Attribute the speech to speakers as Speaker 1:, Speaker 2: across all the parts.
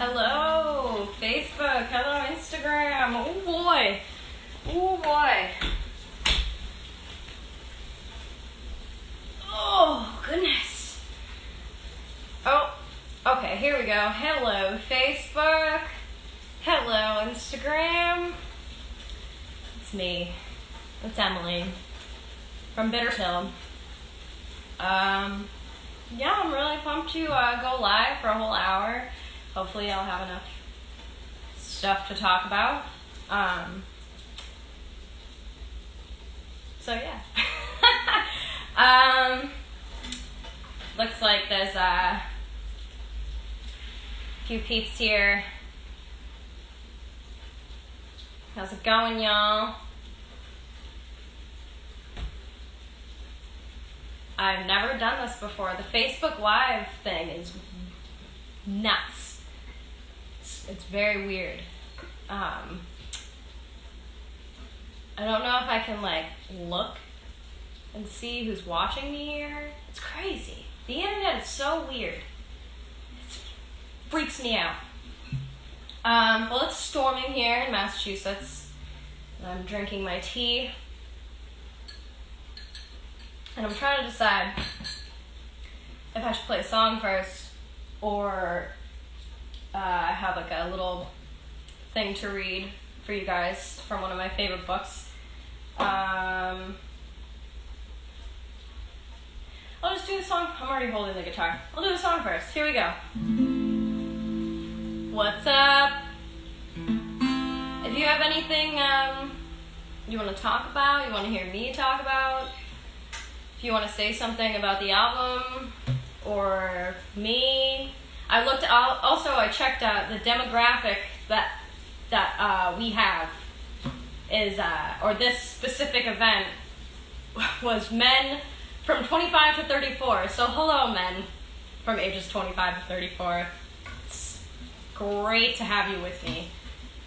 Speaker 1: Hello, Facebook. Hello, Instagram. Oh boy. Oh boy. Oh, goodness. Oh, okay, here we go. Hello, Facebook. Hello, Instagram. It's me. It's Emily from Bitter Pill. Um, yeah, I'm really pumped to uh, go live for a whole hour. Hopefully, I'll have enough stuff to talk about. Um, so yeah. um, looks like there's a few peeps here. How's it going, y'all? I've never done this before. The Facebook Live thing is nuts. It's, it's very weird. Um, I don't know if I can like look and see who's watching me here. It's crazy. The internet is so weird. It freaks me out. Um, well, it's storming here in Massachusetts. I'm drinking my tea. And I'm trying to decide if I should play a song first or uh, I have like a little thing to read for you guys from one of my favorite books. Um, I'll just do the song. I'm already holding the guitar. I'll do the song first. Here we go. What's up? If you have anything um, you want to talk about, you want to hear me talk about, if you want to say something about the album or me, I looked also. I checked out the demographic that that uh, we have is uh, or this specific event was men from 25 to 34. So hello, men from ages 25 to 34. It's great to have you with me,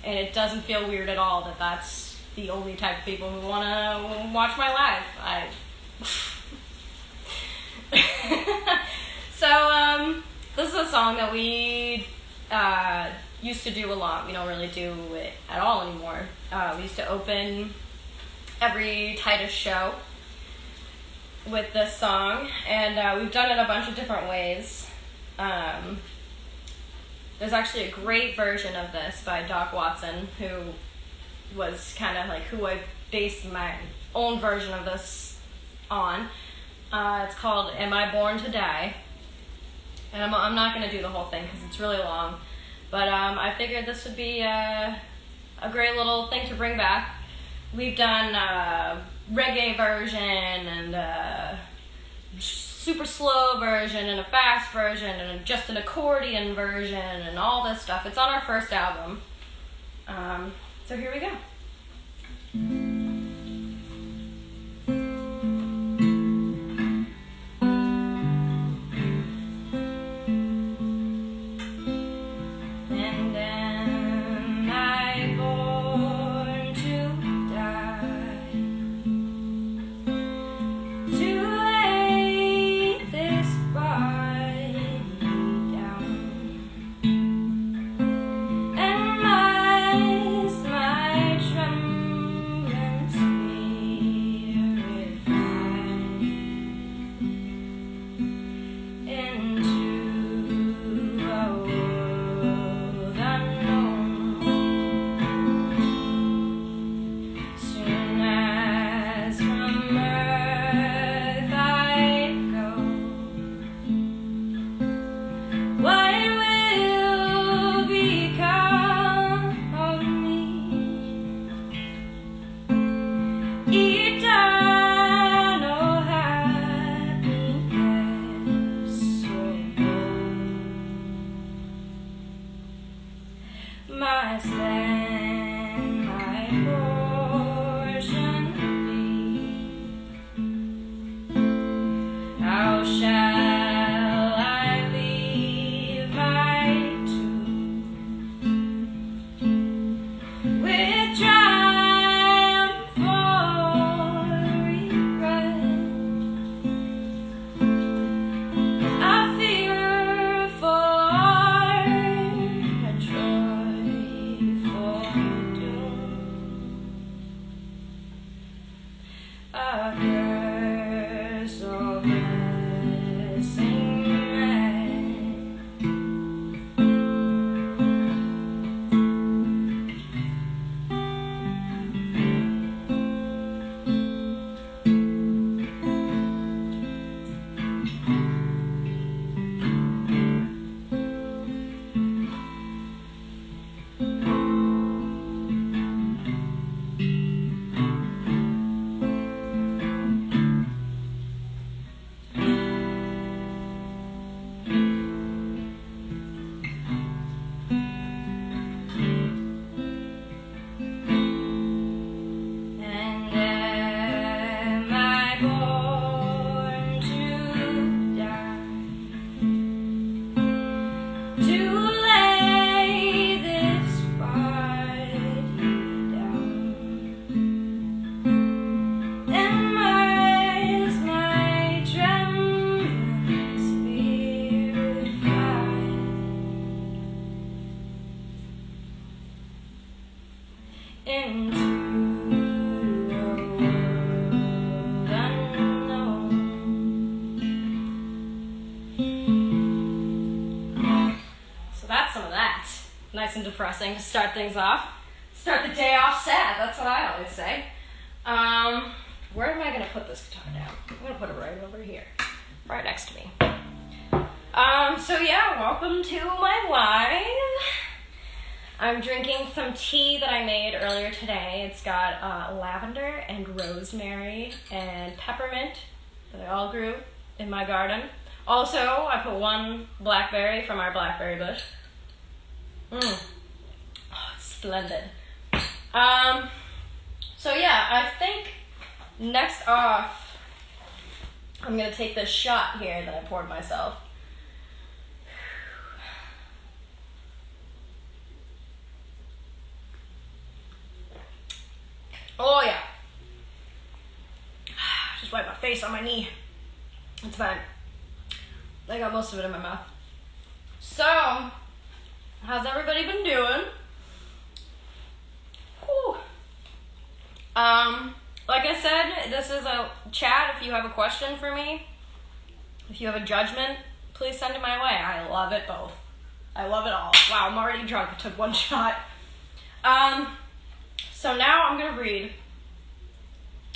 Speaker 1: and it doesn't feel weird at all that that's the only type of people who want to watch my live. I. so um this is a song that we uh, used to do a lot. We don't really do it at all anymore. Uh, we used to open every Titus show with this song, and uh, we've done it a bunch of different ways. Um, there's actually a great version of this by Doc Watson, who was kind of like who I based my own version of this on. Uh, it's called Am I Born to Die? And I'm, I'm not going to do the whole thing because it's really long. But um, I figured this would be a, a great little thing to bring back. We've done a reggae version and a super slow version and a fast version and just an accordion version and all this stuff. It's on our first album. Um, so here we go. Depressing to start things off. Start the day off sad. That's what I always say. Um, where am I gonna put this guitar down? I'm gonna put it right over here, right next to me. Um, so yeah, welcome to my live. I'm drinking some tea that I made earlier today. It's got uh, lavender and rosemary and peppermint that I all grew in my garden. Also, I put one blackberry from our blackberry bush. Mmm. Splendid. Um, so yeah, I think next off, I'm gonna take this shot here that I poured myself. Oh yeah. Just wipe my face on my knee. It's fine. I got most of it in my mouth. So, how's everybody been doing? Um, like I said, this is a chat. If you have a question for me, if you have a judgment, please send it my way. I love it both. I love it all. Wow, I'm already drunk. I took one shot. Um, so now I'm going to read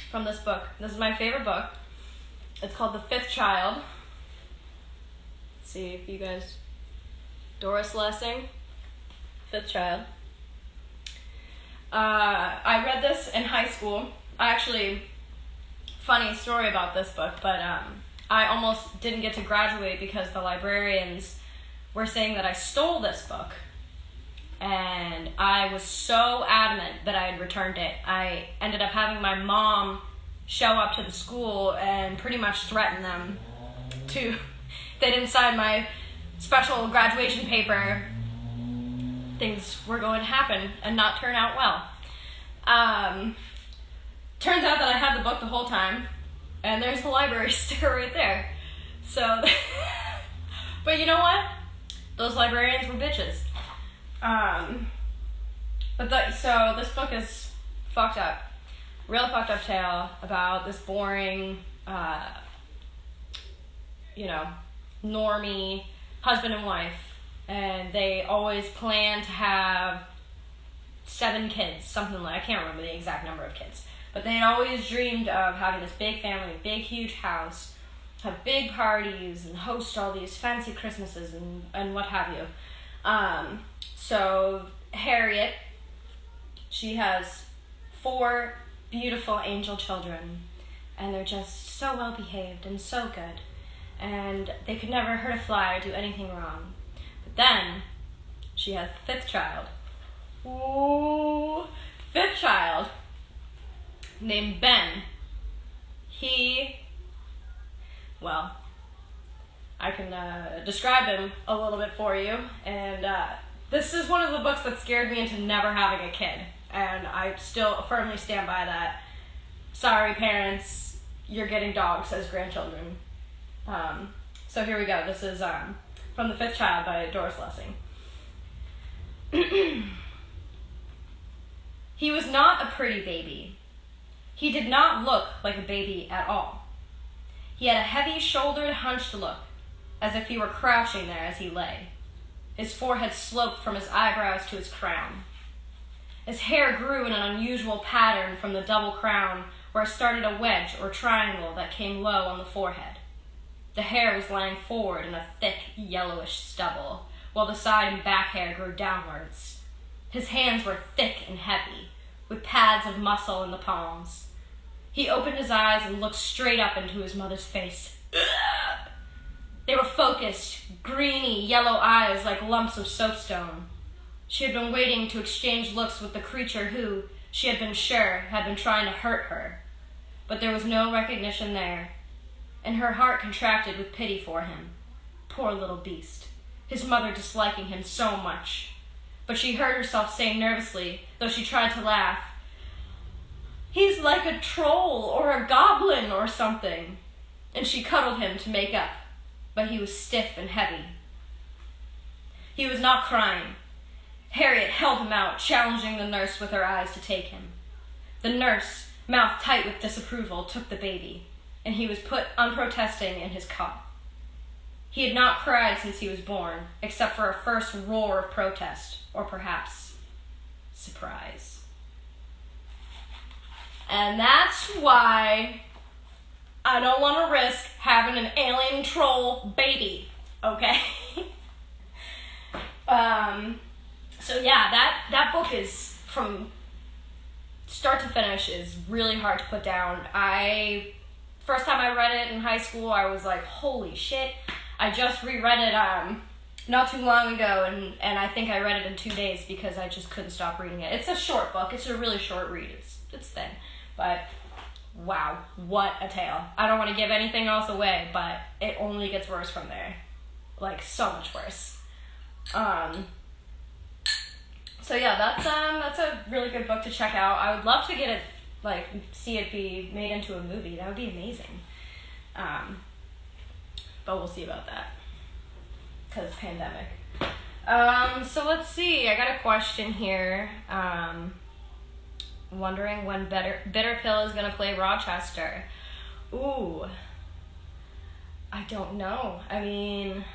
Speaker 1: from this book. This is my favorite book. It's called The Fifth Child. Let's see if you guys. Doris Lessing, Fifth Child. Uh, I read this in high school. I actually, funny story about this book, but um, I almost didn't get to graduate because the librarians were saying that I stole this book and I was so adamant that I had returned it. I ended up having my mom show up to the school and pretty much threaten them to they didn't sign my special graduation paper things were going to happen and not turn out well. Um, turns out that i had the book the whole time and there's the library sticker right there. So but you know what? Those librarians were bitches. Um, but the, so this book is fucked up, real fucked up tale about this boring, uh, you know, normie husband and wife, and they always plan to have seven kids, something like I can't remember the exact number of kids, but they had always dreamed of having this big family, big huge house, have big parties, and host all these fancy Christmases and and what have you. Um, so Harriet, she has four beautiful angel children, and they're just so well behaved and so good, and they could never hurt a fly or do anything wrong. Then she has fifth child. Ooh, fifth child named Ben. He, well, I can uh, describe him a little bit for you, and uh, this is one of the books that scared me into never having a kid, and I still firmly stand by that. Sorry, parents, you're getting dogs as grandchildren. Um, so here we go. This is um, from The Fifth Child by Doris Lessing. he was not a pretty baby. He did not look like a baby at all. He had a heavy shouldered, hunched look, as if he were crouching there as he lay. His forehead sloped from his eyebrows to his crown. His hair grew in an unusual pattern from the double crown, where it started a wedge or triangle that came low on the forehead. The hair was lying forward in a thick, yellowish stubble, while the side and back hair grew downwards. His hands were thick and heavy, with pads of muscle in the palms. He opened his eyes and looked straight up into his mother's face. They were focused, greeny, yellow eyes like lumps of soapstone. She had been waiting to exchange looks with the creature who, she had been sure, had been trying to hurt her. But there was no recognition there, and her heart contracted with pity for him. Poor little beast, his mother disliking him so much. But she heard herself saying nervously, though she tried to laugh, He's like a troll or a goblin or something. And she cuddled him to make up but he was stiff and heavy. He was not crying. Harriet held him out, challenging the nurse with her eyes to take him. The nurse, mouth tight with disapproval, took the baby, and he was put unprotesting in his cot. He had not cried since he was born, except for a first roar of protest, or perhaps surprise. And that's why I don't want to risk having an alien troll baby, okay? um, so yeah, that, that book is from start to finish is really hard to put down. I first time I read it in high school, I was like, "Holy shit!" I just reread it um not too long ago, and and I think I read it in two days because I just couldn't stop reading it. It's a short book. It's a really short read. It's it's thin, but wow, what a tale! I don't want to give anything else away, but it only gets worse from there, like so much worse. Um. So yeah, that's um that's a really good book to check out. I would love to get it like see it be made into a movie. That would be amazing. Um, but we'll see about that because pandemic. Um, so let's see. I got a question here. Um, wondering when Bitter Bitter Pill is gonna play Rochester. Ooh, I don't know. I mean,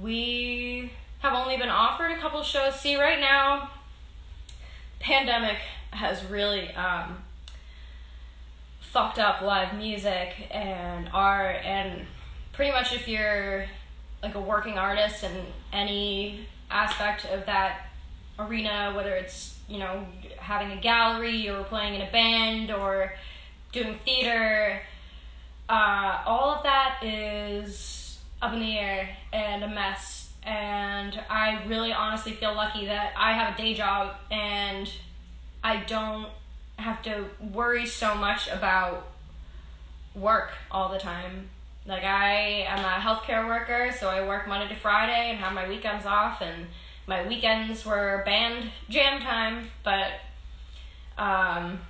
Speaker 1: we have only been offered a couple shows. See, right now, pandemic has really um, fucked up live music and art, and pretty much if you're like a working artist in any aspect of that arena, whether it's you know having a gallery or playing in a band or doing theater, uh, all of that is up in the air and a mess. And I really honestly feel lucky that I have a day job and I don't have to worry so much about work all the time. Like I am a healthcare worker, so I work Monday to Friday and have my weekends off and my weekends were band jam time, but um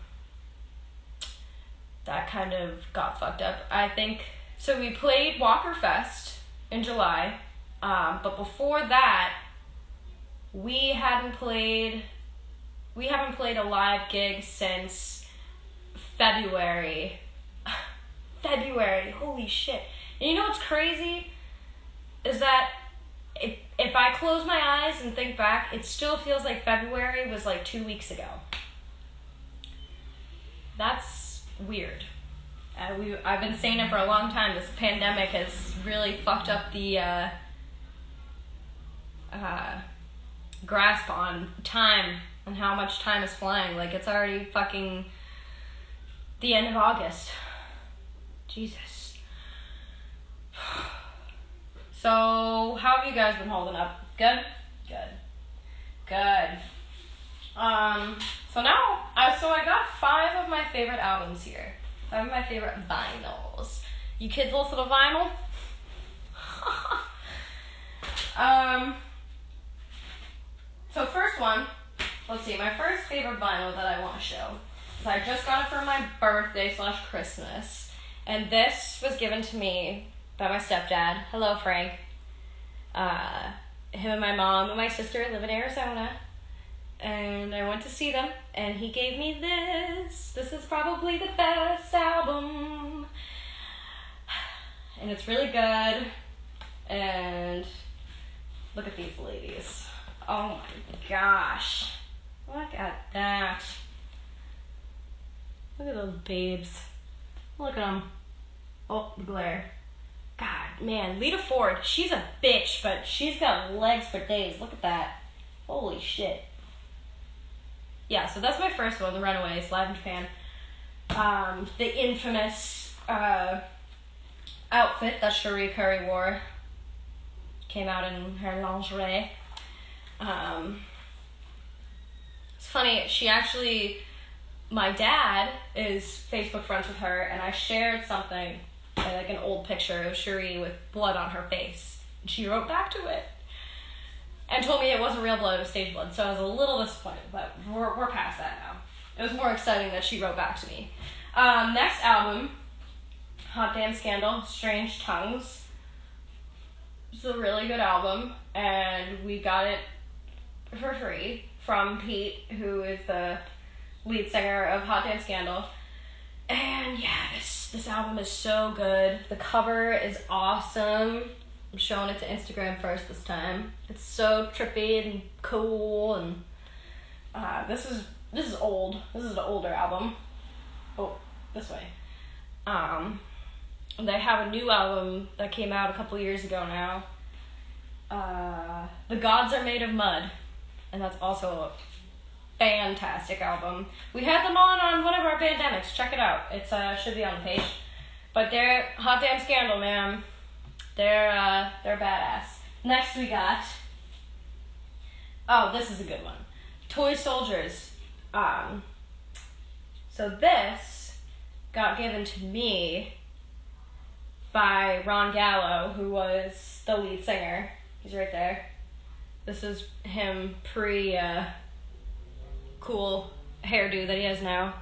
Speaker 1: that kind of got fucked up. I think so we played Walker Fest in July um, but before that, we hadn't played. We haven't played a live gig since February. February, holy shit! And you know what's crazy? Is that if if I close my eyes and think back, it still feels like February was like two weeks ago. That's weird. Uh, we I've been saying it for a long time. This pandemic has really fucked up the. Uh, uh, grasp on time and how much time is flying. Like it's already fucking the end of August. Jesus. So, how have you guys been holding up? Good? Good. Good. Um, so now, I so I got five of my favorite albums here. Five of my favorite vinyls. You kids listen to vinyl? um, so first one, let's see, my first favorite vinyl that I want to show I just got it for my birthday slash Christmas. And this was given to me by my stepdad. Hello, Frank. Uh, him and my mom and my sister live in Arizona. And I went to see them, and he gave me this. This is probably the best album. And it's really good. And look at these ladies. Oh my gosh. Look at that. Look at those babes. Look at them. Oh, the glare. God, man, Lita Ford, she's a bitch, but she's got legs for days. Look at that. Holy shit. Yeah, so that's my first one, The Runaways, live in Japan. Um, the infamous uh, outfit that Cherie Currie wore came out in her lingerie. Um, it's funny, she actually, my dad is Facebook friends with her, and I shared something, like an old picture of Cherie with blood on her face. And she wrote back to it and told me it wasn't real blood, it was stage blood. So I was a little disappointed, but we're, we're past that now. It was more exciting that she wrote back to me. Um, next album, Hot Damn Scandal, Strange Tongues. It's a really good album, and we got it for free from Pete, who is the lead singer of Hot Damn Scandal. And yeah, this this album is so good. The cover is awesome. I'm showing it to Instagram first this time. It's so trippy and cool and uh, this is this is old. This is an older album. Oh, this way. Um, they have a new album that came out a couple years ago now. Uh, the Gods Are Made of Mud, and that's also a fantastic album. We had them on on one of our pandemics. Check it out. It's uh should be on the page. But they're hot damn scandal, man. They're uh they're badass. Next we got. Oh, this is a good one. Toy Soldiers. Um. So this got given to me by Ron Gallo, who was the lead singer. He's right there. This is him pre uh, cool hairdo that he has now.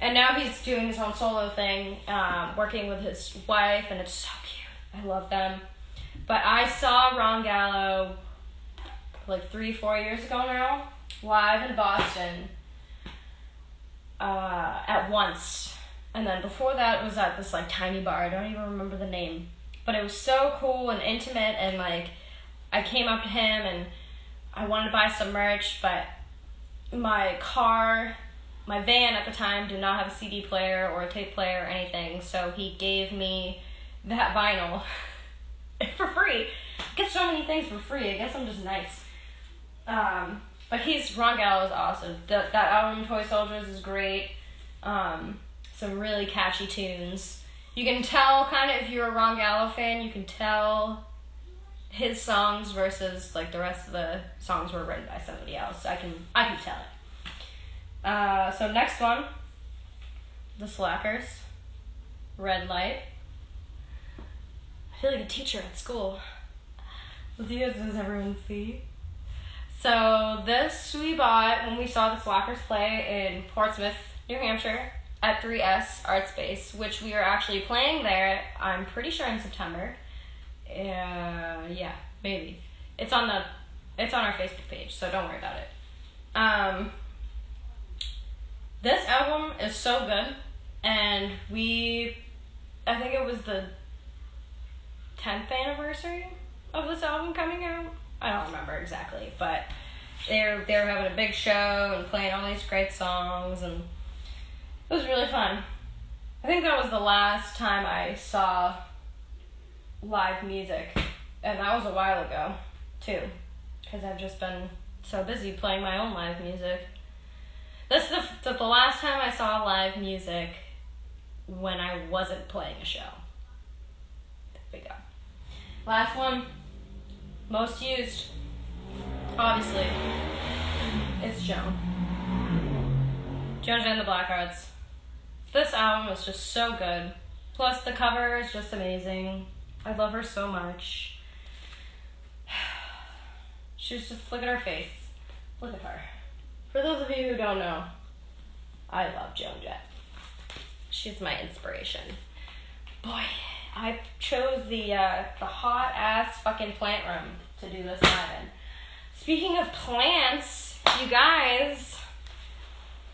Speaker 1: And now he's doing his own solo thing, um, working with his wife, and it's so cute. I love them. But I saw Ron Gallo like three, four years ago now, live in Boston uh, at once. And then before that, was at this like tiny bar. I don't even remember the name. But it was so cool and intimate, and like I came up to him and I wanted to buy some merch, but my car, my van at the time did not have a CD player or a tape player or anything, so he gave me that vinyl for free. I get so many things for free. I guess I'm just nice. Um, but he's Ron Gallo is awesome. That that album Toy Soldiers is great. Um, some really catchy tunes. You can tell kind of if you're a Ron Gallo fan, you can tell his songs versus like the rest of the songs were written by somebody else. I can I can tell it. Uh, so next one, the Slackers, Red Light. I feel like a teacher at school. Does everyone see? So this we bought when we saw the Slackers play in Portsmouth, New Hampshire, at 3S Art Space, which we are actually playing there. I'm pretty sure in September. Uh, yeah, maybe. It's on the it's on our Facebook page, so don't worry about it. Um, this album is so good, and we, I think it was the tenth anniversary of this album coming out. I don't remember exactly, but they're they were having a big show and playing all these great songs, and it was really fun. I think that was the last time I saw live music, and that was a while ago, too, because I've just been so busy playing my own live music. This is the, the, last time I saw live music when I wasn't playing a show. There we go. Last one, most used, obviously, it's Joan. Joan and the Blackhearts. This album is just so good. Plus, the cover is just amazing. I love her so much. She's just, look at her face. Look at her. For those of you who don't know, I love Joan Jett. She's my inspiration. Boy, I chose the uh, the hot ass fucking plant room to do this live in. Speaking of plants, you guys,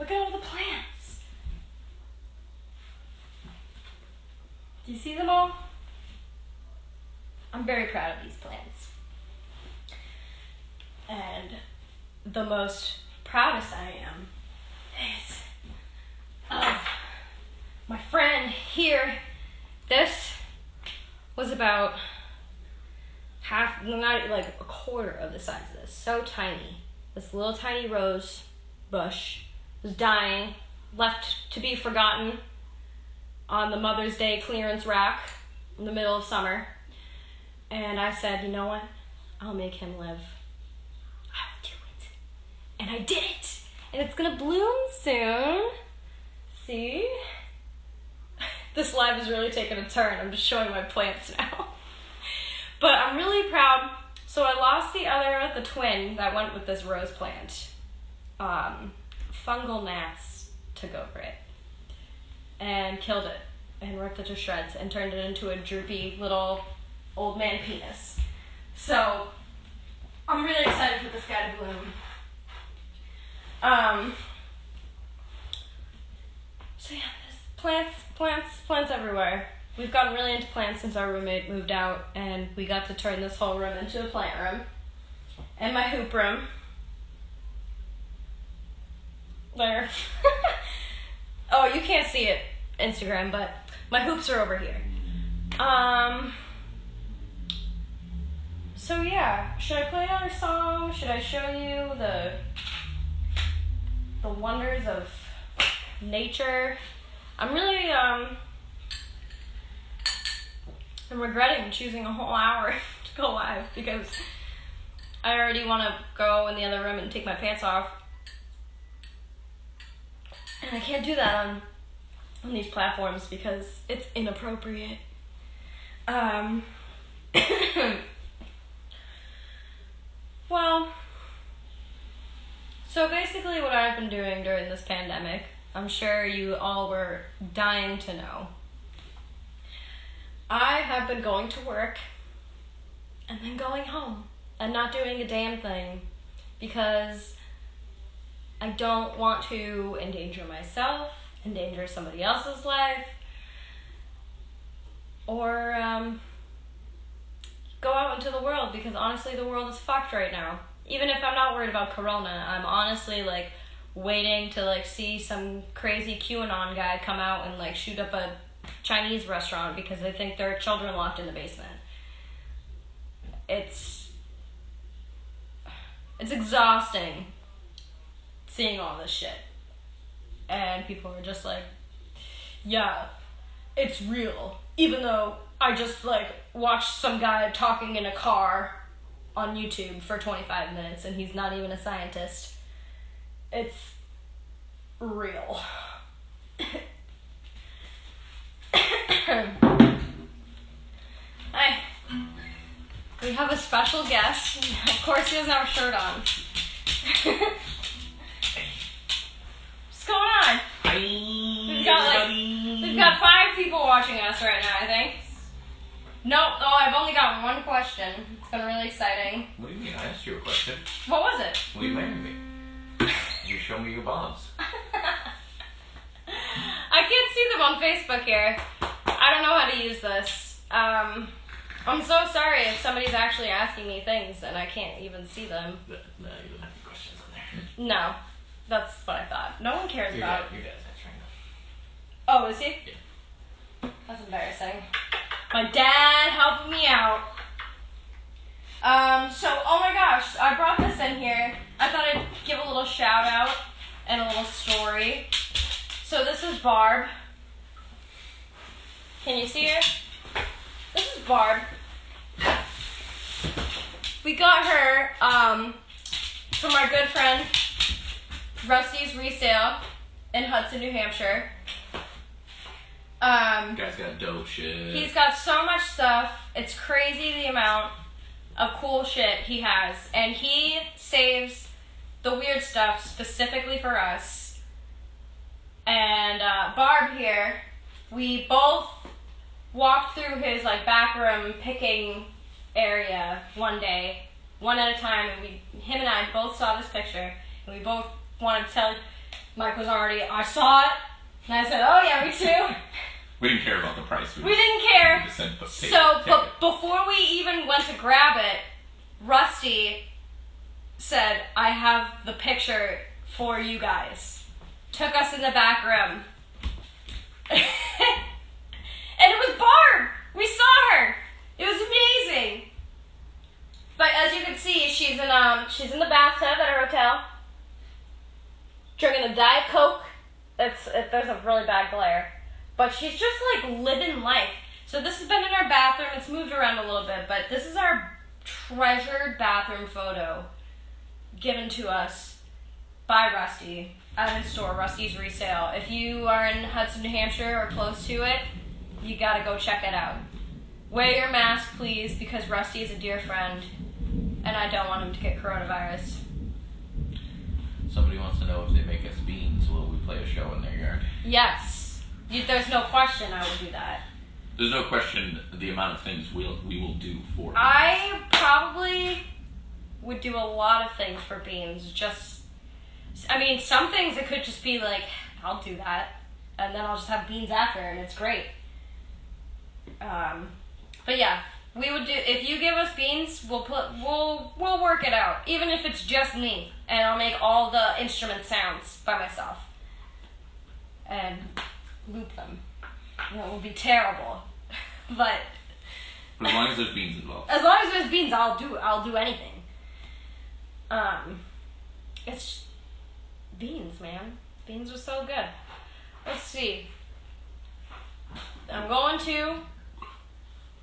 Speaker 1: look at all the plants. Do you see them all? I'm very proud of these plants. And the most proudest I am is of my friend here. This was about half, not like a quarter of the size of this. So tiny. This little tiny rose bush was dying, left to be forgotten on the Mother's Day clearance rack in the middle of summer. And I said, you know what? I'll make him live. I'll do it. And I did it. And it's gonna bloom soon. See? this live is really taking a turn. I'm just showing my plants now. but I'm really proud. So I lost the other, the twin that went with this rose plant. Um, fungal gnats took over it and killed it and ripped it to shreds and turned it into a droopy little old man penis. So I'm really excited for this guy to bloom. Um, so yeah, this plants, plants, plants everywhere. We've gotten really into plants since our roommate moved out, and we got to turn this whole room into a plant room. And my hoop room. There. oh, you can't see it, Instagram, but my hoops are over here. Um. So yeah, should I play another song? Should I show you the the wonders of nature? I'm really um I'm regretting choosing a whole hour to go live because I already want to go in the other room and take my pants off. And I can't do that on on these platforms because it's inappropriate. Um Well, so basically, what I've been doing during this pandemic, I'm sure you all were dying to know. I have been going to work and then going home and not doing a damn thing because I don't want to endanger myself, endanger somebody else's life, or um, go out into the world because honestly, the world is fucked right now. Even if I'm not worried about Corona, I'm honestly like waiting to like see some crazy QAnon guy come out and like shoot up a Chinese restaurant because they think there are children locked in the basement. It's it's exhausting seeing all this shit. And people are just like, yeah, it's real. Even though I just like watched some guy talking in a car on YouTube for 25 minutes and he's not even a scientist. It's real. Hi. We have a special guest. Of course, he doesn't have a shirt on. What's going on?
Speaker 2: Hi,
Speaker 1: We've got like we've got five people watching us right now. I think. Nope. Oh, I've only got one question. It's been really exciting.
Speaker 2: What do you mean? I asked you a question.
Speaker 1: What was it?
Speaker 2: Will you marry me? You show me your bobs.
Speaker 1: I can't see them on Facebook here. I don't know how to use this. Um, I'm so sorry if somebody's actually asking me things and I can't even see them.
Speaker 2: No, you don't have any questions on there.
Speaker 1: No, that's what I thought. No one cares
Speaker 2: Your
Speaker 1: about.
Speaker 2: dad, your dad's answering them.
Speaker 1: Oh, is he? Yeah. That's embarrassing. My dad helping me out. Um, so, oh my gosh, I brought this in here. I thought I'd give a little shout out and a little story. So, this is Barb. Can you see her? This is Barb. We got her um, from our good friend Rusty's Resale in Hudson, New Hampshire. Um,
Speaker 2: guys got dope shit.
Speaker 1: He's got so much stuff. It's crazy the amount of cool shit he has. And he saves the weird stuff specifically for us. And uh, Barb here, we both walked through his like back room picking area one day, one at a time, and we him and I both saw this picture, and we both wanted to tell Mike was already I saw it, and I said, Oh yeah, me too.
Speaker 2: we didn't care about the price.
Speaker 1: We didn't care.
Speaker 2: We just said, "But take
Speaker 1: So,
Speaker 2: take
Speaker 1: but
Speaker 2: it."
Speaker 1: before we even went to grab it, Rusty said, I have the picture for you guys. Took us in the back room. and it was Barb! We saw her! It was amazing! But as you can see, she's in um she's in the bathtub at our hotel. Drinking a Diet Coke. It's it, there's a really bad glare. But she's just like living life. So this has been in our bathroom. It's moved around a little bit, but this is our treasured bathroom photo given to us by Rusty at his store, Rusty's Resale. If you are in Hudson, New Hampshire or close to it, you gotta go check it out. Wear your mask, please, because Rusty is a dear friend, and I don't want him to get coronavirus.
Speaker 2: Somebody wants to know if they make us beans, will we play a show in their yard?
Speaker 1: Yes, there's no question I will do that.
Speaker 2: There's no question the amount of things we'll, we will do for.
Speaker 1: I probably would do a lot of things for beans. Just, I mean, some things it could just be like, I'll do that. and then I'll just have beans after, and it's great. Um, but yeah, we would do if you give us beans, we'll put we'll we'll work it out, even if it's just me, and I'll make all the instrument sounds by myself and loop them. And it will be terrible, but
Speaker 2: But as long as there's beans involved.
Speaker 1: as long as there's beans, I'll do I'll do anything. Um, it's beans, man. Beans are so good. Let's see. I'm going to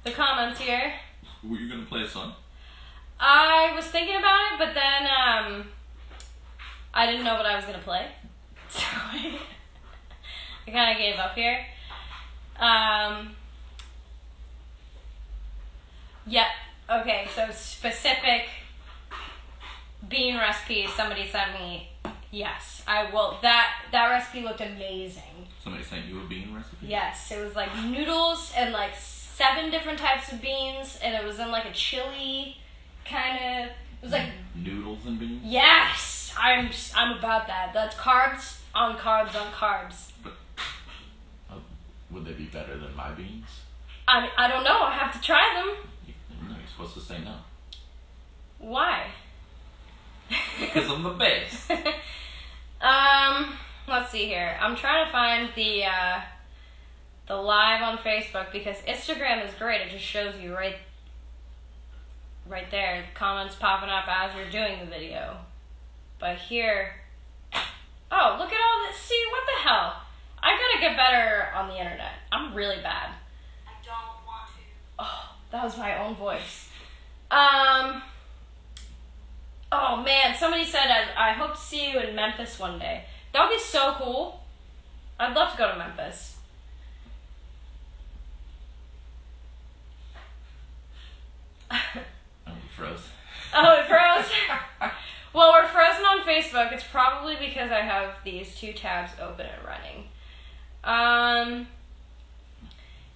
Speaker 1: the comments here.
Speaker 2: Were you gonna play a song?
Speaker 1: I was thinking about it, but then um, I didn't know what I was gonna play, so I, kind of gave up here. Um, yeah. Okay. So specific bean recipe somebody sent me. Yes, I will. That that recipe looked amazing.
Speaker 2: Somebody sent you a bean recipe?
Speaker 1: Yes, it was like noodles and like seven different types of beans, and it was in like a chili kind of. It was like
Speaker 2: Noodles and beans?
Speaker 1: yes, I'm I'm about that. That's carbs on carbs on carbs.
Speaker 2: Oh, would they be better than my beans?
Speaker 1: I I don't know. I have to try them.
Speaker 2: No, you're supposed to say no.
Speaker 1: Why?
Speaker 2: Because I'm the best.
Speaker 1: um, let's see here. I'm trying to find the uh, the live on Facebook because Instagram is great. It just shows you right right there, comments popping up as you're doing the video. But here, oh, look at all this. See, what the hell? I gotta get better on the internet. I'm really bad.
Speaker 3: I don't want to.
Speaker 1: Oh, that was my own voice. Um. Oh man, somebody said I, I hope to see you in Memphis one day. That would be so cool. I'd love to go to Memphis.
Speaker 2: Oh, you froze.
Speaker 1: Oh, it froze. well, we're frozen on Facebook. It's probably because I have these two tabs open and running. Um.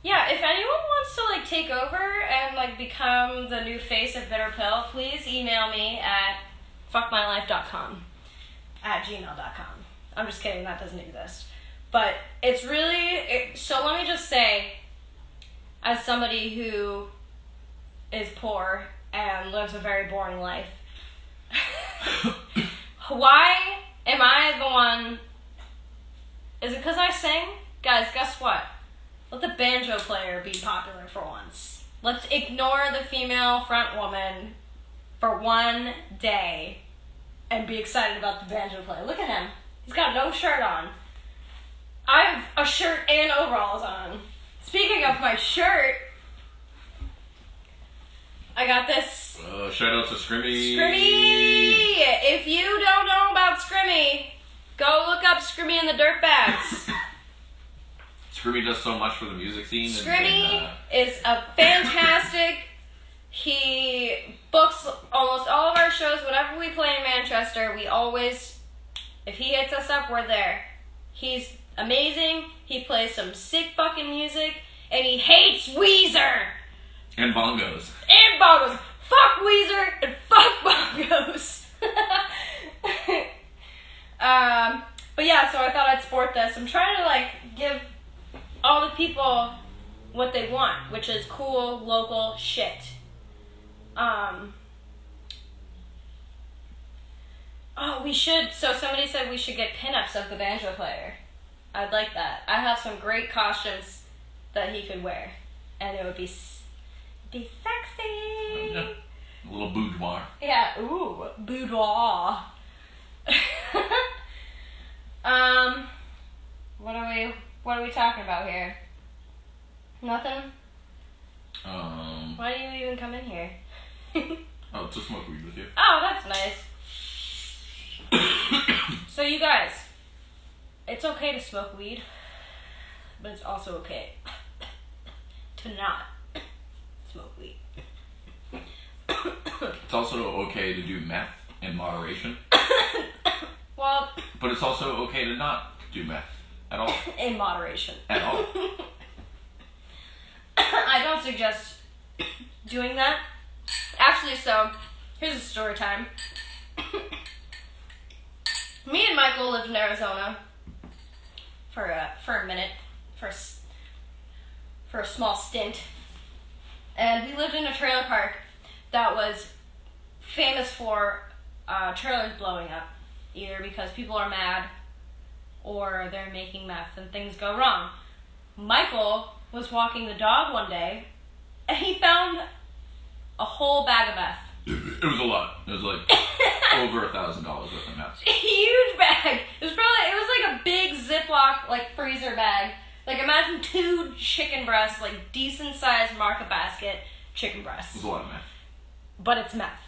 Speaker 1: Yeah, if anyone wants to like take over and like become the new face of Bitter Pill, please email me at fuckmylife.com at gmail.com. I'm just kidding, that doesn't exist. But it's really it, so. Let me just say, as somebody who is poor and lives a very boring life. Why am I the one? Is it because I sing? Guys, guess what? Let the banjo player be popular for once. Let's ignore the female front woman for one day and be excited about the banjo player. Look at him. He's got no shirt on. I have a shirt and overalls on. Speaking of my shirt, I got this
Speaker 2: Uh, shout out to Scrimmy.
Speaker 1: Scrimmy! If you don't know about Scrimmy, go look up Scrimmy and the Dirtbags.
Speaker 2: Scrimmy does so much for the music scene.
Speaker 1: Scrimmy
Speaker 2: and, uh,
Speaker 1: is a fantastic. He books almost all of our shows. Whenever we play in Manchester, we always, if he hits us up, we're there. He's amazing. He plays some sick fucking music, and he hates Weezer
Speaker 2: and bongos.
Speaker 1: and bongos. Fuck Weezer and fuck bongos. um, but yeah, so I thought I'd sport this. I'm trying to like give all the people what they want, which is cool local shit. Um. Oh, we should. So somebody said we should get pinups of the banjo player. I'd like that. I have some great costumes that he could wear, and it would be be sexy.
Speaker 2: Yeah. A little boudoir.
Speaker 1: Yeah, ooh, boudoir. um, what are we? What are we talking about here? Nothing.
Speaker 2: Um,
Speaker 1: Why do you even come in here?
Speaker 2: oh, to smoke weed with you.
Speaker 1: oh, that's nice. So you guys, it's okay to smoke weed, but it's also okay to not smoke weed.
Speaker 2: It's also okay to do meth in moderation,
Speaker 1: well,
Speaker 2: but it's also okay to not do meth at all.
Speaker 1: in moderation.
Speaker 2: At all.
Speaker 1: I don't suggest doing that. Actually, so here's a story time. Me and Michael lived in Arizona for a for a minute, for a, for a small stint, and we lived in a trailer park that was famous for uh, trailers blowing up, either because people are mad or they're making meth and things go wrong. Michael was walking the dog one day, and he found a whole bag of meth.
Speaker 2: It was a lot. It was like over a thousand dollars worth of meth.
Speaker 1: huge bag. It was probably it was like a big Ziploc like freezer bag. Like imagine two chicken breasts, like decent sized market basket chicken breasts.
Speaker 2: It was a lot of meth.
Speaker 1: but it's meth.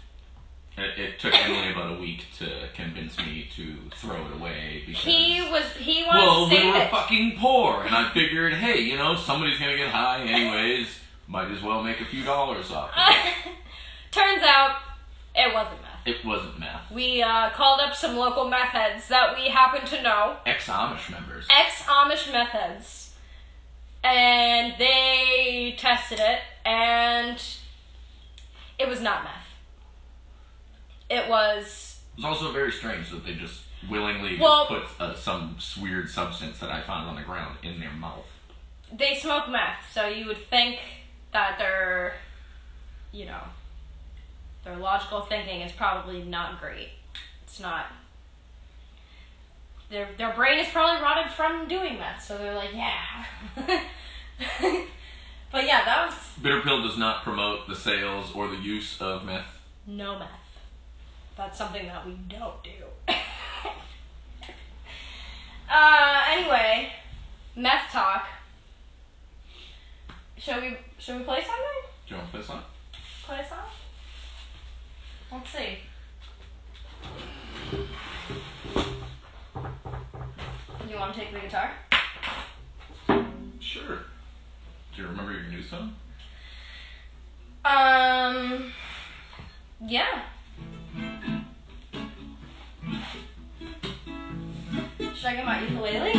Speaker 2: It, it took Emily about a week to convince me to throw it away because.
Speaker 1: He was he wanted
Speaker 2: well,
Speaker 1: to
Speaker 2: we were
Speaker 1: it.
Speaker 2: fucking poor, and I figured, hey, you know, somebody's gonna get high anyways. Might as well make a few dollars off. of it.
Speaker 1: Turns out it wasn't meth.
Speaker 2: It wasn't meth.
Speaker 1: We uh, called up some local meth heads that we happen to know,
Speaker 2: Ex Amish members.
Speaker 1: ex Amish meth heads, and they tested it, and it was not meth. It was
Speaker 2: It's also very strange that they just willingly
Speaker 1: Well-
Speaker 2: put uh, some weird substance that I found on the ground in their mouth.
Speaker 1: they smoke meth, so you would think that their, you know, their logical thinking is probably not great. It's not. Their their brain is probably rotted from doing meth, so they're like, yeah. but yeah, that was
Speaker 2: Bitter Pill does not promote the sales or the use of meth.
Speaker 1: no meth. That's something that we don't do. uh, anyway, meth talk. Should we? Shall we play something?
Speaker 2: Do you want to play some?
Speaker 1: Play a song? Let's see. You want to take the guitar?
Speaker 2: Sure. Do you remember your new song?
Speaker 1: Um. Yeah. Should I get my ukulele?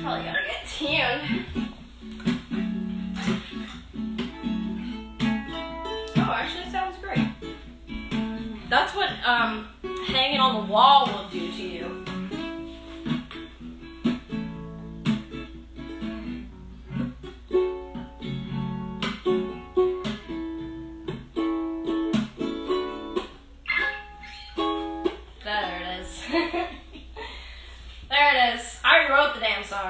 Speaker 1: Probably gotta get tuned. Oh, actually, it sounds great. That's what um hanging on the wall will do to you.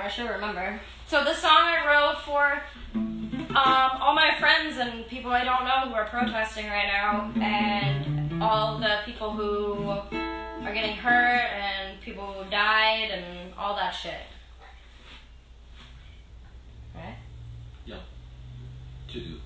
Speaker 1: I should remember. So this song I wrote for um, all my friends and people I don't know who are protesting right now, and all the people who are getting hurt, and people who died, and all that shit. Right?
Speaker 2: Two, three.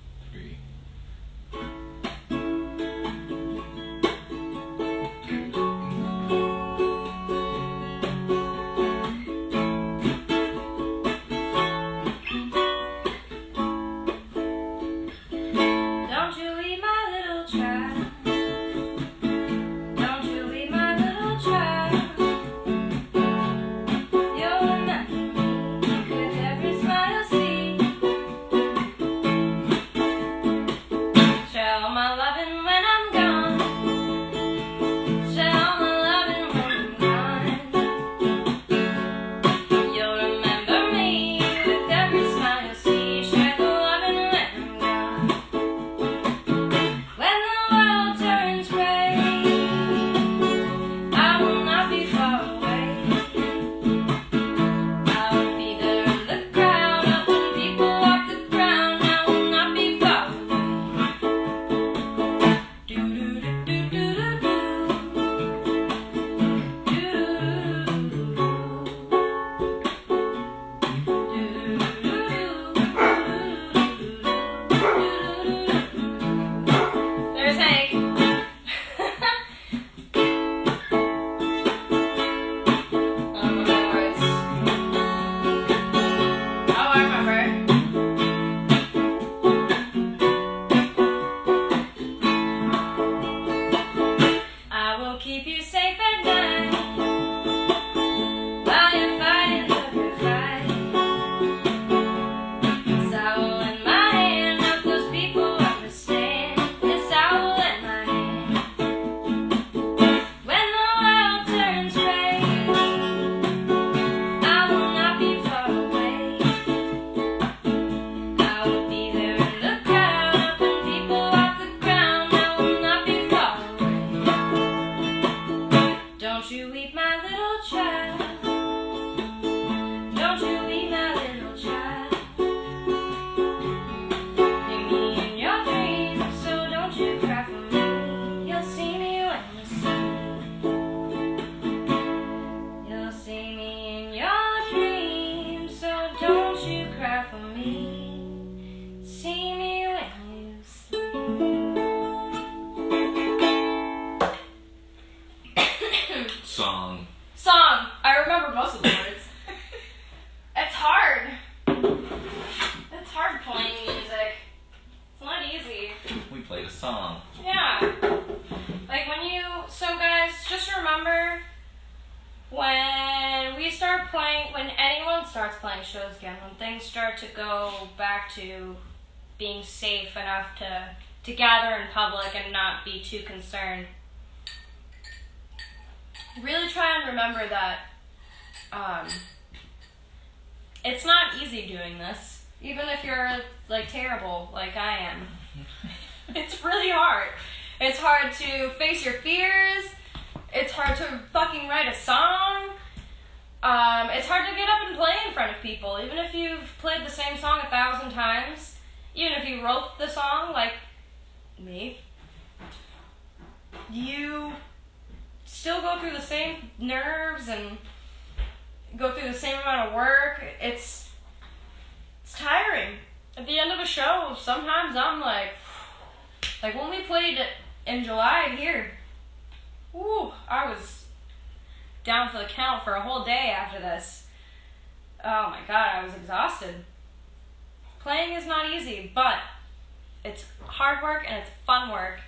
Speaker 1: Hard work and it's fun work.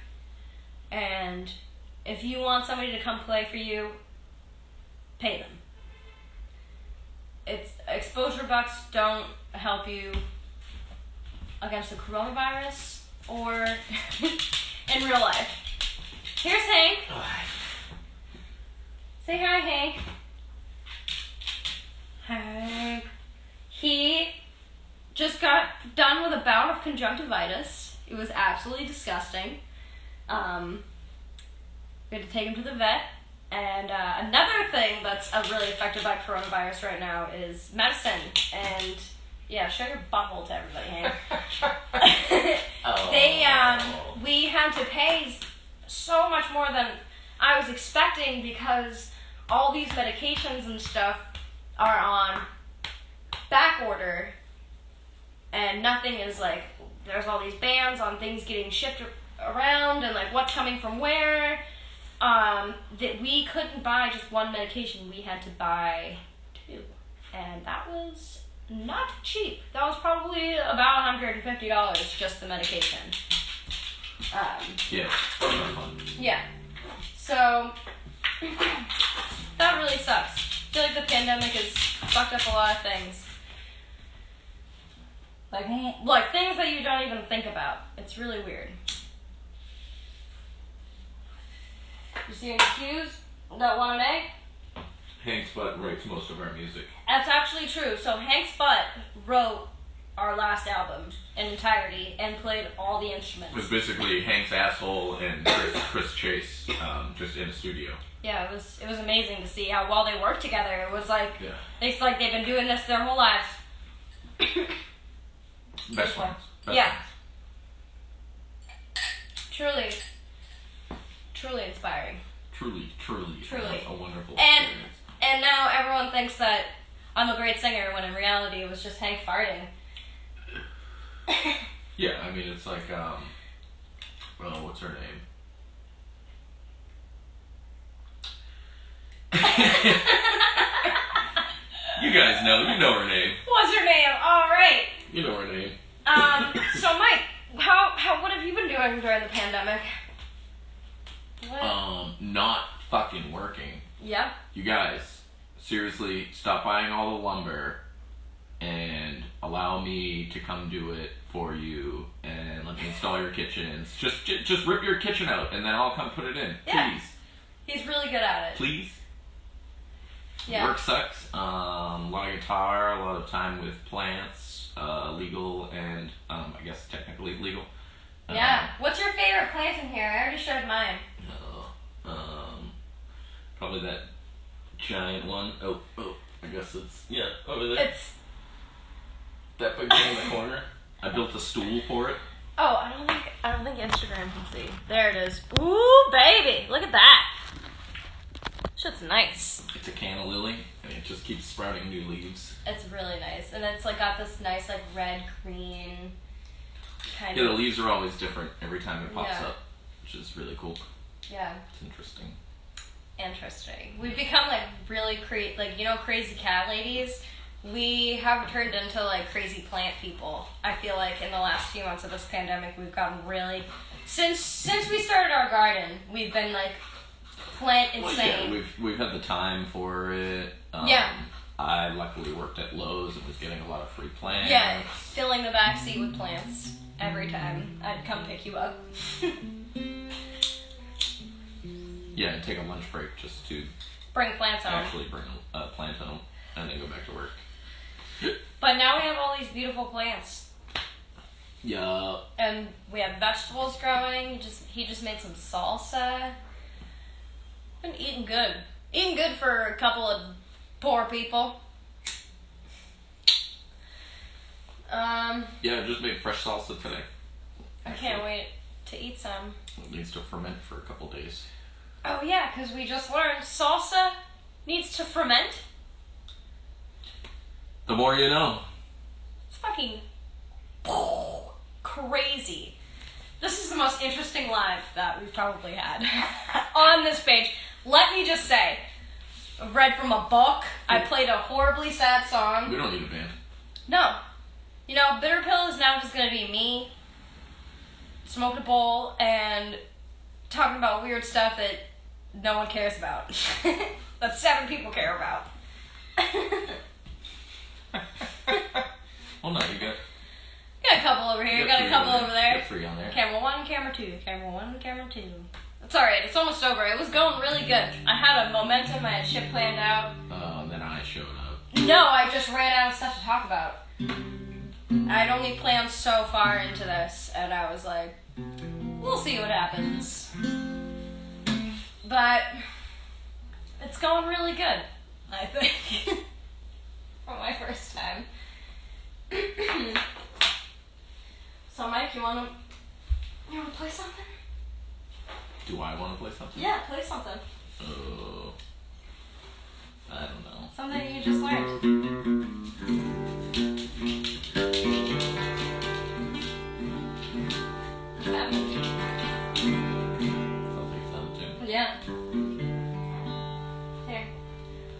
Speaker 1: And if you want somebody to come play for you, pay them. It's exposure bucks don't help you against the coronavirus or in real life. Here's Hank. Say hi, Hank. Hank. He just got done with a bout of conjunctivitis. It was absolutely disgusting. Um, we had to take him to the vet. And uh, another thing that's uh, really affected by coronavirus right now is medicine. And yeah, show your butthole to everybody, Hank. they um, we had to pay so much more than I was expecting because all these medications and stuff are on back order and nothing is like there's all these bans on things getting shipped around and like what's coming from where um, that we couldn't buy just one medication we had to buy two and that was not cheap that was probably about $150 just the medication um,
Speaker 2: Yeah.
Speaker 1: yeah. So that really sucks. I feel like the pandemic has fucked up a lot of things. Like like things that you don't even think about. It's really weird. You see any cues that want an A?
Speaker 2: Hank's butt writes most of our music.
Speaker 1: That's actually true. So Hank's Butt wrote our last album in entirety and played all the instruments.
Speaker 2: It was basically Hank's asshole and Chris, Chris Chase um, just in a studio.
Speaker 1: Yeah, it was it was amazing to see how well they worked together. It was like
Speaker 2: Yeah.
Speaker 1: it's like they've been doing this their whole lives.
Speaker 2: Best ones. Best
Speaker 1: Yeah.
Speaker 2: ones.
Speaker 1: Truly, truly inspiring.
Speaker 2: Truly, truly,
Speaker 1: Truly.
Speaker 2: a wonderful
Speaker 1: And-
Speaker 2: experience.
Speaker 1: And now everyone thinks that I'm a great singer when in reality it was just Hank farting.
Speaker 2: Yeah, I mean it's like um, oh, what's her name? you guys know, you know her name.
Speaker 1: What's her name? All right.
Speaker 2: You know her name.
Speaker 1: Um. So Mike, how how what have you been doing during the pandemic? What?
Speaker 2: Um, not fucking working.
Speaker 1: yeah.
Speaker 2: You guys, seriously, stop buying all the lumber and allow me to come do it for you and let me install your kitchens. Just, just, just rip your kitchen out and then I'll come put it in.
Speaker 1: Yeah.
Speaker 2: Please.
Speaker 1: He's really good at it.
Speaker 2: Please.
Speaker 1: Yeah.
Speaker 2: Work sucks. Um, a lot of guitar, a lot of time with plants, uh, legal and um, I guess technically legal. Um,
Speaker 1: Yeah. What's your favorite plant in here? I already showed mine.
Speaker 2: uh, um, probably that giant one. Oh, oh, I guess it's yeah over there.
Speaker 1: It's
Speaker 2: that big thing in the corner. I built a stool for it.
Speaker 1: oh I don't think I don't think Instagram can see. There it is. Ooh baby, look at that. Shit's nice.
Speaker 2: It's a canna lily, and it just keeps sprouting new leaves.
Speaker 1: It's really nice, and it's like got this nice like red green kind
Speaker 2: Yeah, the leaves are always different every time it pops
Speaker 1: Yeah.
Speaker 2: up, which is really cool.
Speaker 1: Yeah,
Speaker 2: It's interesting.
Speaker 1: interesting. We've become like really cra- like you know crazy cat ladies. We have turned into like crazy plant people. I feel like in the last few months of this pandemic, we've gotten really since since we started our garden, we've been like plant
Speaker 2: Well,
Speaker 1: insane.
Speaker 2: yeah, we've we've had the time for it. Um,
Speaker 1: Yeah.
Speaker 2: I luckily worked at Lowe's and was getting a lot of free plants.
Speaker 1: Yeah, filling the back seat with plants every time I'd come pick you up.
Speaker 2: Yeah, and take a lunch break just to
Speaker 1: Bring plants home.
Speaker 2: actually bring a plant home and then go back to work.
Speaker 1: But now we have all these beautiful plants.
Speaker 2: Yeah.
Speaker 1: And we have vegetables growing. He just he just made some salsa. Been eating good. Eating good for a couple of poor people. Um,
Speaker 2: Yeah, just made fresh salsa today.
Speaker 1: I can't wait to eat some.
Speaker 2: It needs to ferment for a couple days.
Speaker 1: Oh yeah, because we just learned salsa needs to ferment.
Speaker 2: The more you know.
Speaker 1: It's fucking crazy. This is the most interesting live that we've probably had on this page. Let me just say, read from a book. I played a horribly sad song.
Speaker 2: We don't need a band.
Speaker 1: No. You know, Bitter Pill is now just gonna be me, smoking a bowl, and talking about weird stuff that no one cares about. that seven people care about.
Speaker 2: well, no, you got.
Speaker 1: got a couple over here,
Speaker 2: you
Speaker 1: got a couple over there.
Speaker 2: You got three on there.
Speaker 1: Camera one, camera two, camera one, camera two. It's alright, it's almost over. It was going really good. I had a momentum, I had shit planned out.
Speaker 2: Uh, and then I showed up.
Speaker 1: No, I just ran out of stuff to talk about. I'd only planned so far into this, and I was like, we'll see what happens. But it's going really good, I think. For my first time. so Mike, you wanna you wanna play something?
Speaker 2: Do I want to play something?
Speaker 1: Yeah, play something.
Speaker 2: Uh, I don't know.
Speaker 1: Something you just learned. Yeah.
Speaker 2: Something fun too.
Speaker 1: Yeah. Here.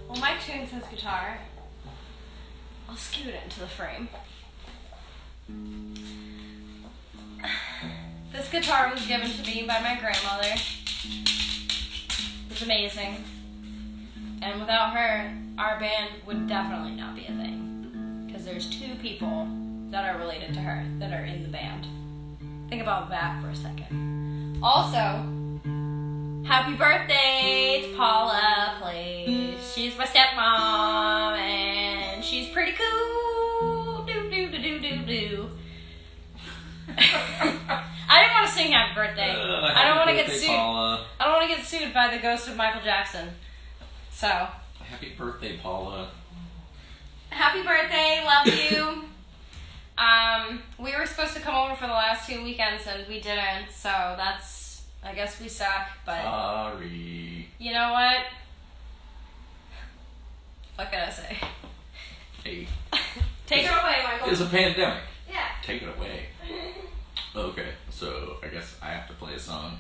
Speaker 1: Well, Mike tunes his guitar. I'll scoot it into the frame. This guitar was given to me by my grandmother. It was amazing. And without her, our band would definitely not be a thing. Because there's two people that are related to her that are in the band. Think about that for a second. Also, Happy birthday to Paula, please. She's my stepmom, and she's pretty cool. Do do do do do do. I didn't want to sing happy birthday.
Speaker 2: Uh,
Speaker 1: I don't want to get sued.
Speaker 2: Paula.
Speaker 1: I don't want to get sued by the ghost of Michael Jackson. So,
Speaker 2: Happy birthday, Paula.
Speaker 1: happy birthday, love you. um, we were supposed to come over for the last two weekends, and we didn't. So that's, I guess we suck. But
Speaker 2: Sorry.
Speaker 1: You know what? What can I say?
Speaker 2: Hey,
Speaker 1: Take it away, Michael.
Speaker 2: it's a pandemic.
Speaker 1: yeah.
Speaker 2: Take it away. Okay, so I guess I have to play a song.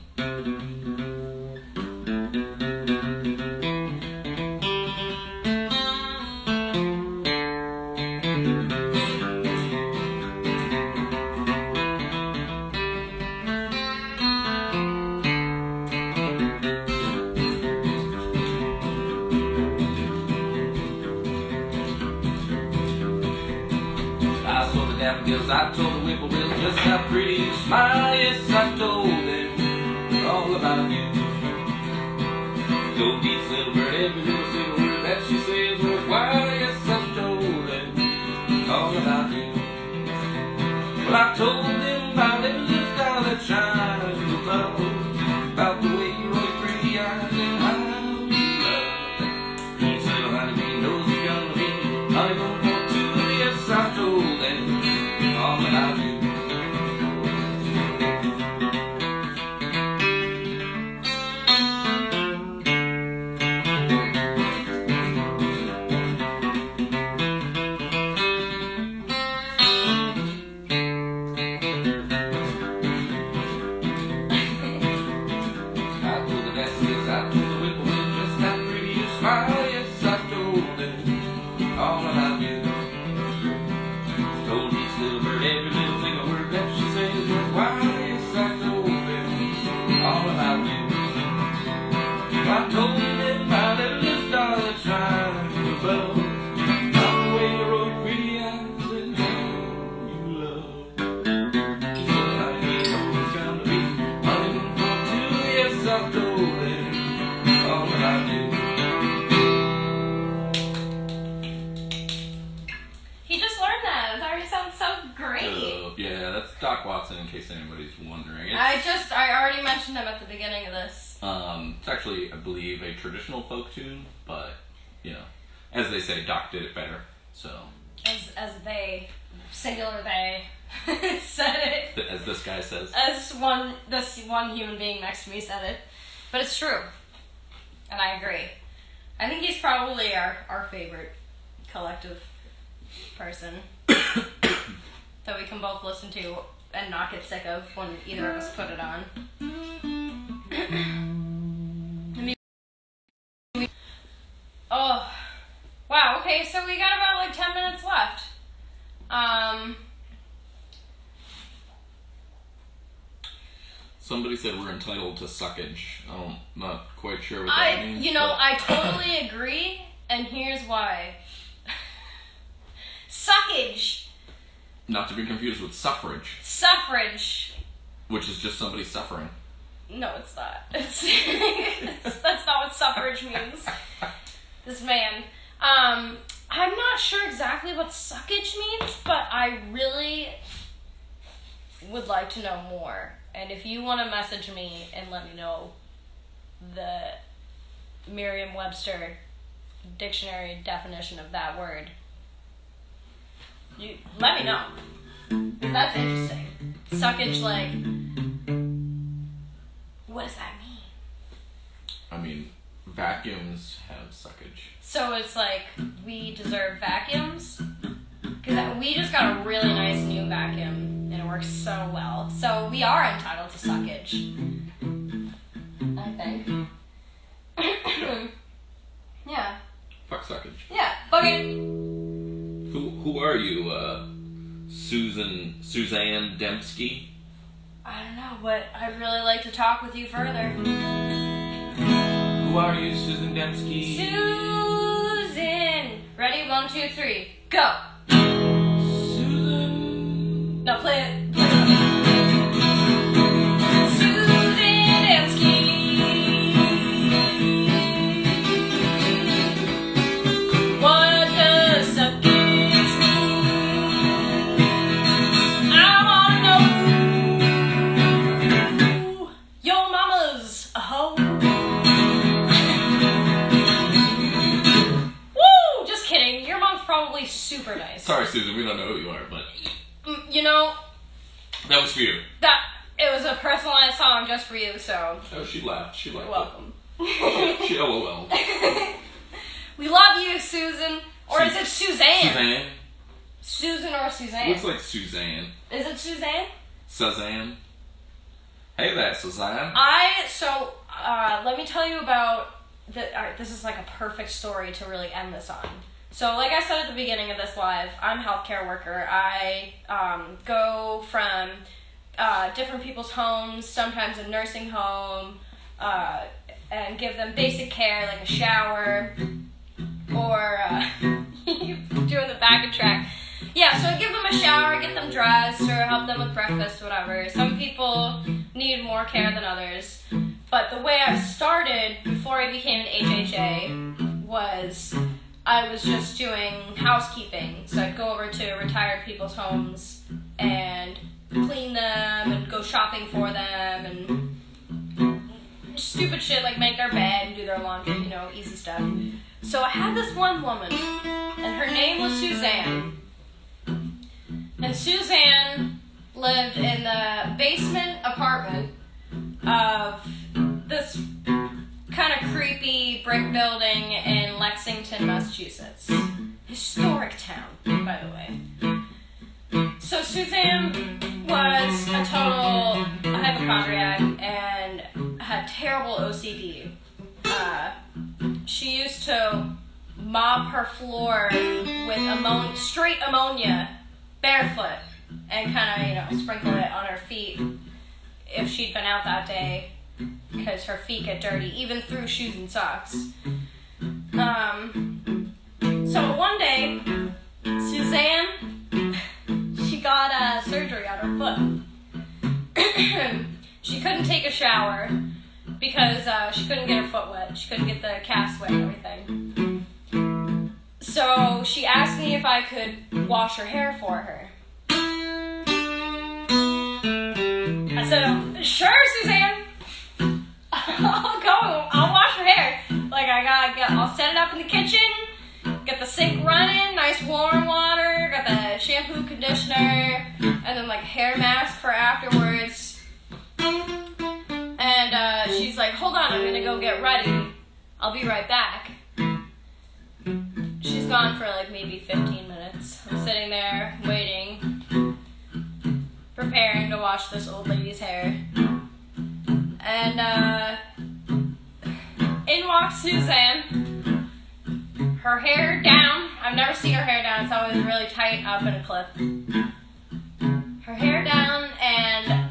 Speaker 2: Right. Yeah, that's Doc Watson. In case anybody's wondering, it's, I just I already
Speaker 1: mentioned him at the beginning of this.
Speaker 2: Um, it's actually I believe a traditional folk tune, but you know, as they say, Doc did it better. So
Speaker 1: as as they singular they said it.
Speaker 2: As this guy says.
Speaker 1: As one this one human being next to me said it, but it's true, and I agree. I think he's probably our our favorite collective person. that we can both listen to and not get sick of when either of us put it on. Oh, wow. Okay, so we got about like ten minutes left. Um,
Speaker 2: somebody said we're entitled to suckage. I'm not not quite sure what that
Speaker 1: I,
Speaker 2: means.
Speaker 1: you know,
Speaker 2: but-
Speaker 1: I totally agree, and here's why. Suckage,
Speaker 2: not to be confused with suffrage,
Speaker 1: suffrage.
Speaker 2: which is just somebody suffering.
Speaker 1: No, it's not. It's, it's that's not what suffrage means. This man. Um, I'm not sure exactly what suckage means, but I really would like to know more. And if you want to message me and let me know the Merriam-Webster dictionary definition of that word, you let me know. That's interesting. Suckage, like, what does that mean?
Speaker 2: I mean, vacuums have suckage.
Speaker 1: So it's like we deserve vacuums because we just got a really nice new vacuum and it works so well. So we are entitled to suckage. I think. yeah.
Speaker 2: Fuck suckage.
Speaker 1: Yeah. Bucket.
Speaker 2: Who who are you, uh, Susan Suzanne Dembski?
Speaker 1: I don't know, but I'd really like to talk with you further.
Speaker 2: Who are you, Susan Dembski?
Speaker 1: Susan. Ready? One, two, three. Go.
Speaker 2: Susan.
Speaker 1: Now play it. Super nice.
Speaker 2: Sorry, Susan, we don't know who you are, but
Speaker 1: You know,
Speaker 2: that was for you.
Speaker 1: that it was a personalized song just for you, so
Speaker 2: Oh, she laughed. She liked
Speaker 1: you're welcome.
Speaker 2: it. She LOL.
Speaker 1: we love you, Susan. Or is it Suzanne?
Speaker 2: Suzanne.
Speaker 1: Susan or Suzanne?
Speaker 2: Looks like Suzanne.
Speaker 1: is it Suzanne?
Speaker 2: Suzanne. Hey there, Suzanne.
Speaker 1: I so uh, let me tell you about the. Right, this is like a perfect story to really end this on. So, like I said at the beginning of this live, I'm a healthcare worker. I um, go from uh, different people's homes, sometimes a nursing home, uh, and give them basic care like a shower or uh, doing the back and track. Yeah, so I give them a shower, get them dressed, or help them with breakfast, whatever. Some people need more care than others. But the way I started before I became an HHA was I was just doing housekeeping. So I'd go over to retired people's homes and clean them and go shopping for them and stupid shit like make their bed and do their laundry, you know, easy stuff. So I had this one woman, and her name was Suzanne. And Suzanne lived in the basement apartment of this kind of creepy brick building in Lexington, Massachusetts. Historic town, by the way. So Suzanne was a total hypochondriac and had terrible OCD. Uh, she used to mop her floor with straight ammonia, barefoot, and kind of you know sprinkle it on her feet if she'd been out that day because her feet get dirty, even through shoes and socks. Um, so one day, Suzanne, she got uh, surgery on her foot. she couldn't take a shower because uh, she couldn't get her foot wet. She couldn't get the cast wet and everything. So she asked me if I could wash her hair for her. I said, "Oh, sure, Suzanne. I'll go. I'll wash her hair. Like I got, get, I'll set it up in the kitchen. Get the sink running, nice warm water. Got the shampoo, conditioner, and then like hair mask for afterwards. And uh, she's like, "Hold on, I'm gonna go get ready. I'll be right back." She's gone for like maybe 15 minutes. I'm sitting there waiting, preparing to wash this old lady's hair. And uh, in walks Suzanne. Her hair down. I've never seen her hair down. It's always really tight up in a clip. Her hair down and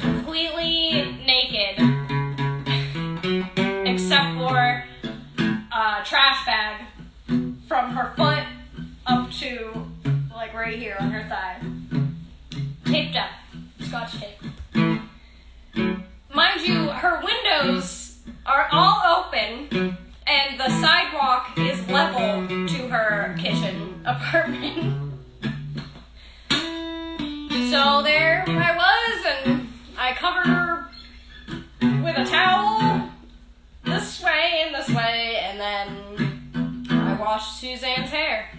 Speaker 1: completely naked, except for a trash bag from her foot up to like right here on her thigh. Taped up. Scotch tape. Mind you, her windows are all open and the sidewalk is level to her kitchen apartment. so there I was and I covered her with a towel this way and this way and then I washed Suzanne's hair.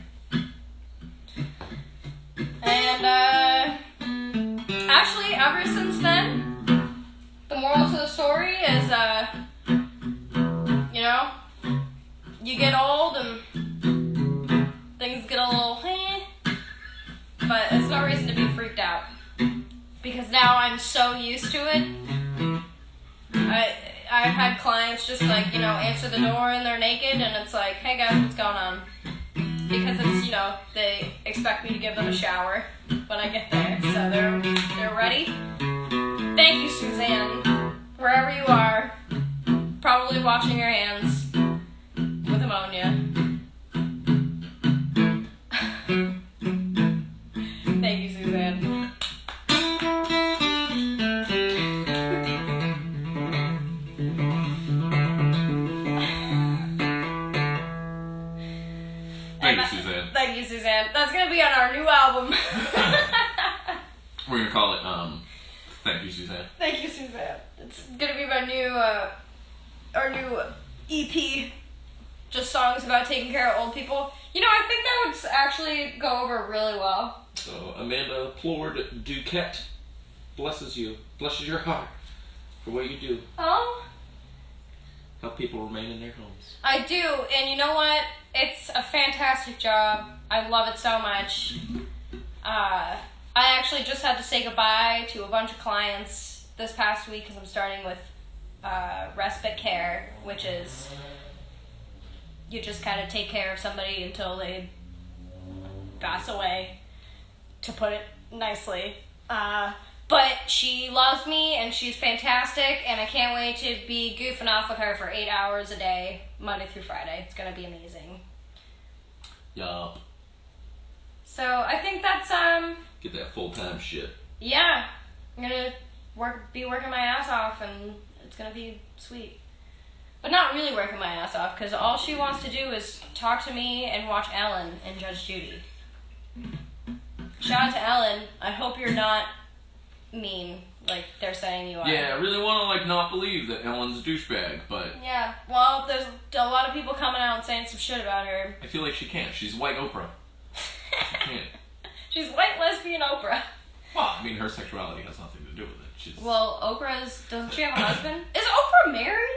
Speaker 1: And uh, actually, ever since then, the moral to the story is, uh, you know, you get old and things get a little, eh, but it's no reason to be freaked out because now I'm so used to it. I I've had clients just like you know answer the door and they're naked and it's like, hey guys, what's going on? Because it's you know they expect me to give them a shower when I get there, so they're they're ready. Thank you, Suzanne, wherever you are, probably washing your hands with ammonia. Thank you, Suzanne.
Speaker 2: Thank you, Suzanne.
Speaker 1: Thank you, Suzanne. That's gonna be on our new album.
Speaker 2: We're gonna call it um. Thank you, Suzanne.
Speaker 1: Thank you, Suzanne. It's my new, uh, our new EP. Just songs about taking care of old people. You know, I think that would actually go over really well.
Speaker 2: So Amanda Plord Duquette blesses you, blesses your heart for what you do,
Speaker 1: Oh,
Speaker 2: help people remain in their homes.
Speaker 1: I do, and you know what? It's a fantastic job. I love it so much. Uh, I actually just had to say goodbye to a bunch of clients this past week because I'm starting with uh, respite care, which is you just kind of take care of somebody until they pass away, to put it nicely. Uh, but she loves me and she's fantastic, and I can't wait to be goofing off with her for eight hours a day, Monday through Friday. It's gonna be amazing.
Speaker 2: Yup.
Speaker 1: So I think that's um
Speaker 2: Get that full time shit.
Speaker 1: yeah, I'm gonna work be working my ass off, and it's gonna be sweet. But not really working my ass off because all she wants to do is talk to me and watch Ellen and Judge Judy. Shout out to Ellen. I hope you're not mean like they're saying you are.
Speaker 2: Yeah, I really want to like not believe that Ellen's a douchebag, but
Speaker 1: Yeah. Well, there's a lot of people coming out and saying some shit about her.
Speaker 2: I feel like she can't. She's white Oprah. She can't.
Speaker 1: She's white lesbian Oprah.
Speaker 2: Well, I mean, her sexuality has nothing to do with it. She's
Speaker 1: Well, Oprah's doesn't she have a husband? Is Oprah married?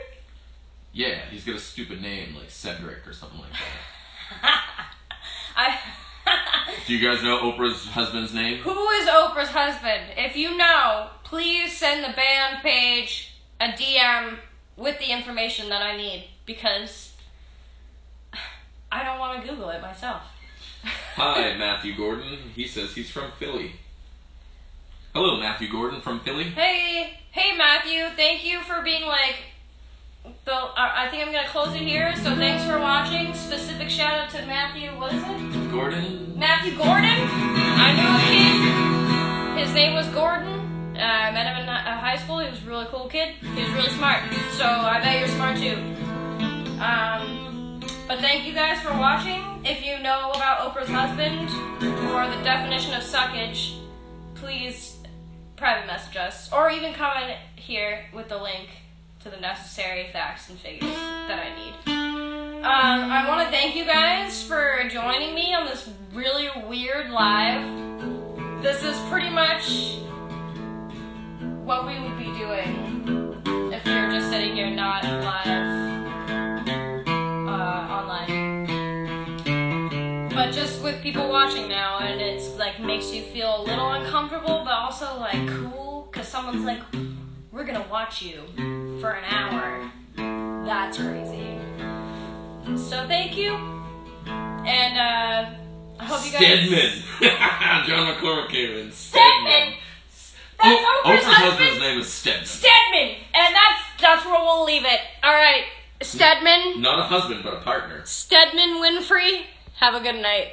Speaker 2: yeah, he's got a stupid name like Cedric or something like that.
Speaker 1: I.
Speaker 2: Do you guys know Oprah's husband's name?
Speaker 1: Who is Oprah's husband? If you know, please send the band page a DM with the information that I need because I don't want to Google it myself.
Speaker 2: Hi, Matthew Gordon. He says he's from Philly. Hello, Matthew Gordon from Philly.
Speaker 1: Hey, hey Matthew, thank you for being like. The, I I think I'm gonna close it here. So thanks for watching. Specific shout out to Matthew. What is it?
Speaker 2: Gordon.
Speaker 1: Matthew Gordon. I knew a kid. His name was Gordon. Uh, I met him in uh, high school. He was a really cool kid. He was really smart. So I bet you're smart too. Um, but thank you guys for watching. If you know about Oprah's husband or the definition of suckage, please private message us or even comment here with the link to the necessary facts and figures that I need. Um, I want to thank you guys for joining me on this really weird live. This is pretty much what we would be doing if we were just sitting here not live uh, online. With people watching now, and it's like makes you feel a little uncomfortable, but also like cool, because someone's like, we're gonna watch you for an hour. That's crazy. So thank you, and uh, I hope you guys.
Speaker 2: Stedman. John McClure came in.
Speaker 1: Stedman. That's
Speaker 2: Oh,
Speaker 1: Oprah's
Speaker 2: Oprah's
Speaker 1: husband.
Speaker 2: husband's name is Stedman.
Speaker 1: Stedman, and that's that's where we'll leave it. All right, Stedman,
Speaker 2: Not a husband, but a partner.
Speaker 1: Stedman Winfrey. Have a good night.